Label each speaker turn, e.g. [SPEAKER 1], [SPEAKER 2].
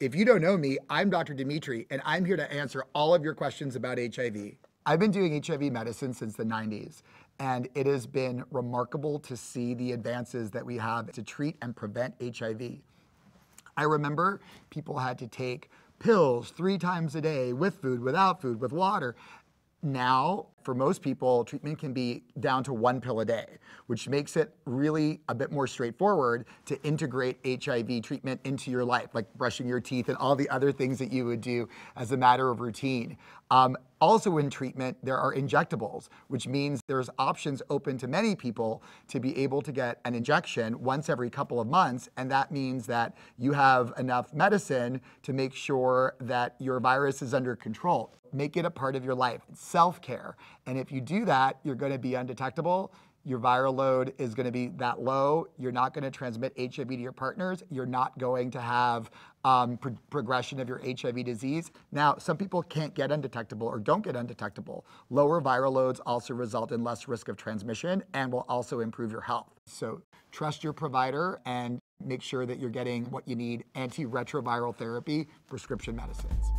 [SPEAKER 1] If you don't know me, I'm Dr. Demetre, and I'm here to answer all of your questions about HIV. I've been doing HIV medicine since the 90s, and it has been remarkable to see the advances that we have to treat and prevent HIV. I remember people had to take pills three times a day with food, without food, with water. Now, for most people, treatment can be down to one pill a day, which makes it really a bit more straightforward to integrate HIV treatment into your life, like brushing your teeth and all the other things that you would do as a matter of routine. Um, also in treatment, there are injectables, which means there's options open to many people to be able to get an injection once every couple of months. And that means that you have enough medicine to make sure that your virus is under control. Make it a part of your life. Self care. And if you do that, you're going to be undetectable your viral load is going to be that low. You're not going to transmit HIV to your partners. You're not going to have um, pro progression of your HIV disease. Now, some people can't get undetectable or don't get undetectable. Lower viral loads also result in less risk of transmission and will also improve your health. So trust your provider and make sure that you're getting what you need antiretroviral therapy, prescription medicines.